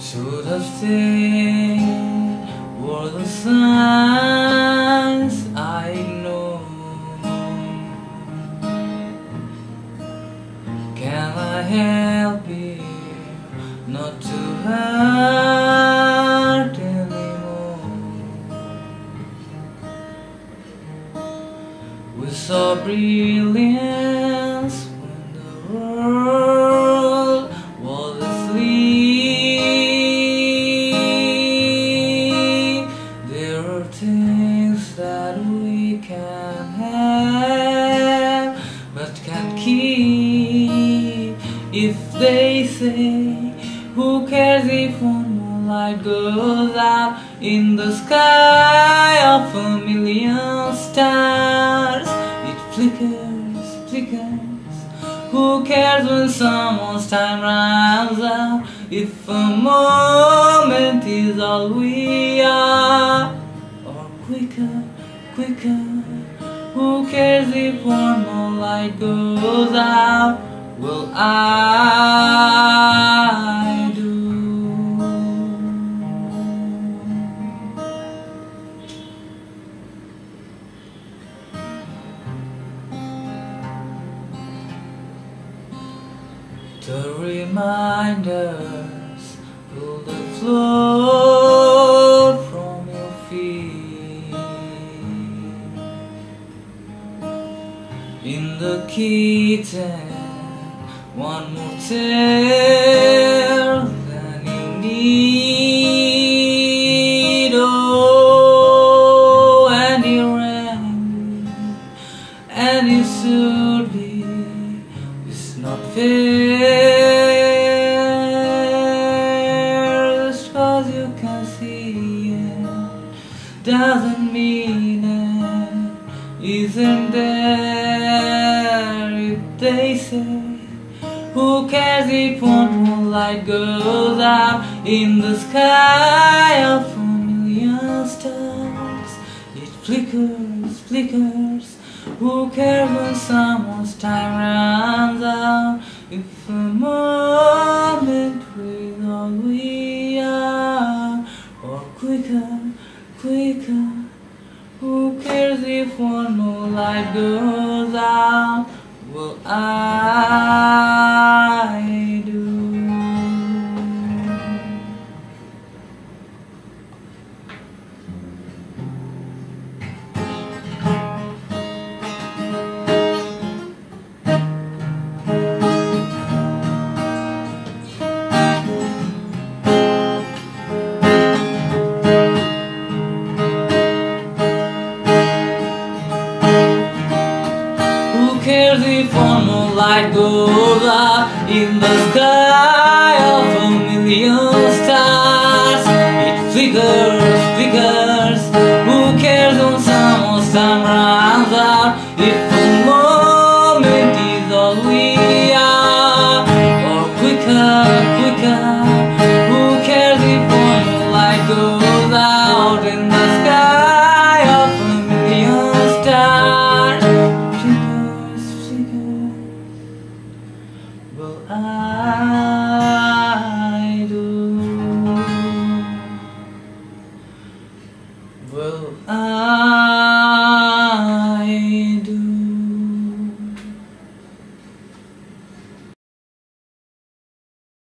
Should have stayed were the signs I know. Can I help you not to hurt anymore? We saw brilliance they say, Who cares if one more light goes out in the sky of a million stars? It flickers, flickers. Who cares when someone's time runs out? If a moment is all we are, or quicker, quicker. Who cares if one more light goes out? Well, I do. The reminders pull the floor from your feet in the kitten. One more tale than you need. Oh, and you rang and you should be. It's not fair just cause you can see it doesn't mean it isn't there they say who cares if one more light goes out in the sky of a million stars it flickers flickers who cares when someone's time runs out? If a moment with all we are, or quicker, quicker. Who cares if one more light goes out? Well, I Who cares if one more light goes out in the sky of a million stars? It flickers, flickers. Who cares when someone's time runs out? If a